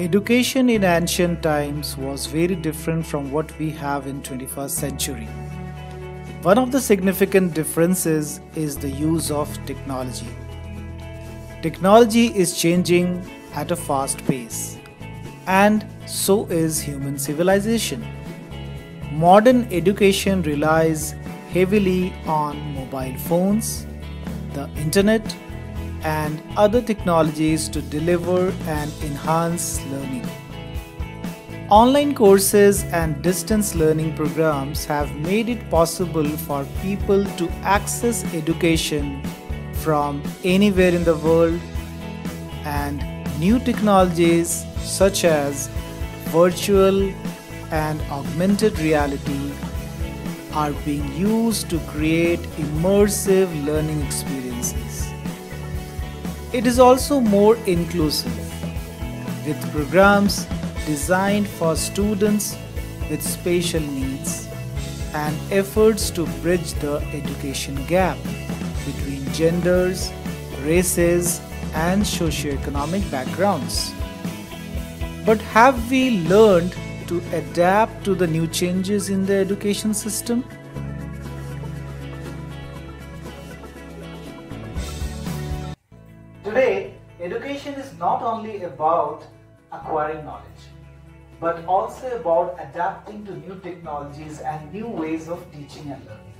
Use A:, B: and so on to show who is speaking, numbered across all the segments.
A: Education in ancient times was very different from what we have in 21st century. One of the significant differences is the use of technology. Technology is changing at a fast pace and so is human civilization. Modern education relies heavily on mobile phones, the internet and other technologies to deliver and enhance learning. Online courses and distance learning programs have made it possible for people to access education from anywhere in the world and new technologies such as virtual and augmented reality are being used to create immersive learning experiences. It is also more inclusive with programs designed for students with special needs and efforts to bridge the education gap between genders, races, and socioeconomic backgrounds. But have we learned to adapt to the new changes in the education system? Today, education is not only about acquiring knowledge, but also about adapting to new technologies and new ways of teaching and learning.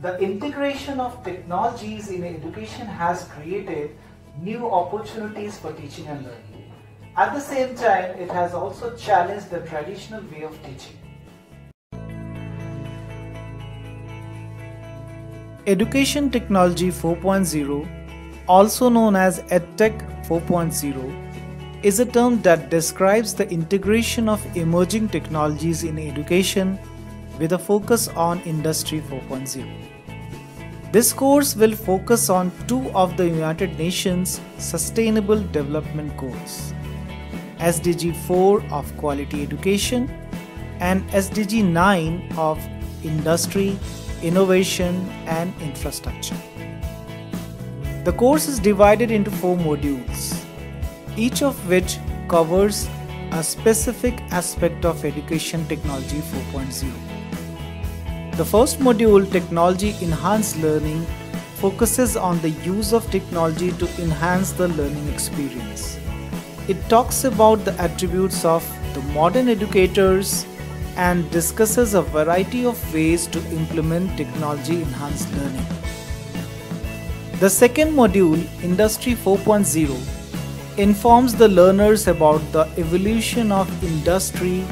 A: The integration of technologies in education has created new opportunities for teaching and learning. At the same time, it has also challenged the traditional way of teaching. Education Technology 4.0, also known as EdTech 4.0, is a term that describes the integration of emerging technologies in education with a focus on Industry 4.0. This course will focus on two of the United Nations Sustainable Development Goals SDG 4 of Quality Education and SDG 9 of Industry, Innovation and Infrastructure. The course is divided into four modules, each of which covers a specific aspect of Education Technology 4.0. The first module, Technology Enhanced Learning, focuses on the use of technology to enhance the learning experience. It talks about the attributes of the modern educators and discusses a variety of ways to implement technology enhanced learning. The second module, Industry 4.0, informs the learners about the evolution of industry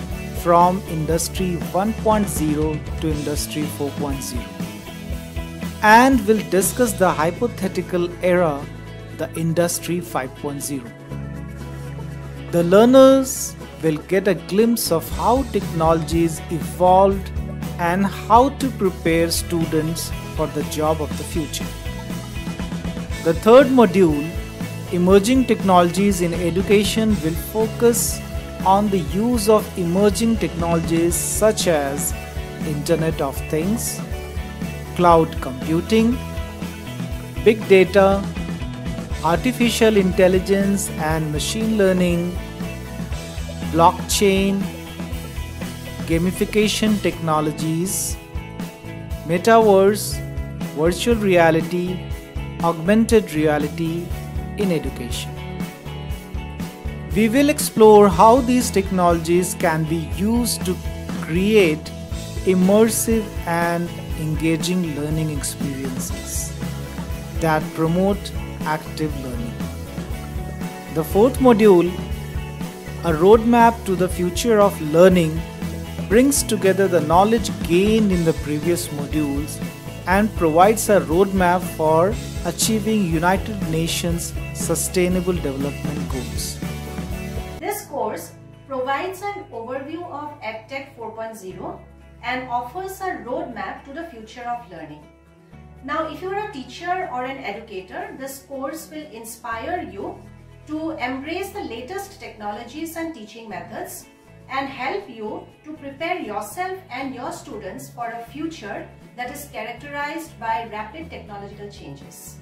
A: from Industry 1.0 to Industry 4.0 and will discuss the hypothetical era, the Industry 5.0. The learners will get a glimpse of how technologies evolved and how to prepare students for the job of the future. The third module, Emerging Technologies in Education, will focus on the use of emerging technologies such as Internet of Things, cloud computing, big data, artificial intelligence and machine learning, blockchain, gamification technologies, metaverse, virtual reality, augmented reality in education. We will explore how these technologies can be used to create immersive and engaging learning experiences that promote active learning. The fourth module, a roadmap to the future of learning, brings together the knowledge gained in the previous modules and provides a roadmap for achieving United Nations Sustainable Development Goals.
B: This course provides an overview of EdTech 4.0 and offers a roadmap to the future of learning. Now, if you're a teacher or an educator, this course will inspire you to embrace the latest technologies and teaching methods and help you to prepare yourself and your students for a future that is characterized by rapid technological changes.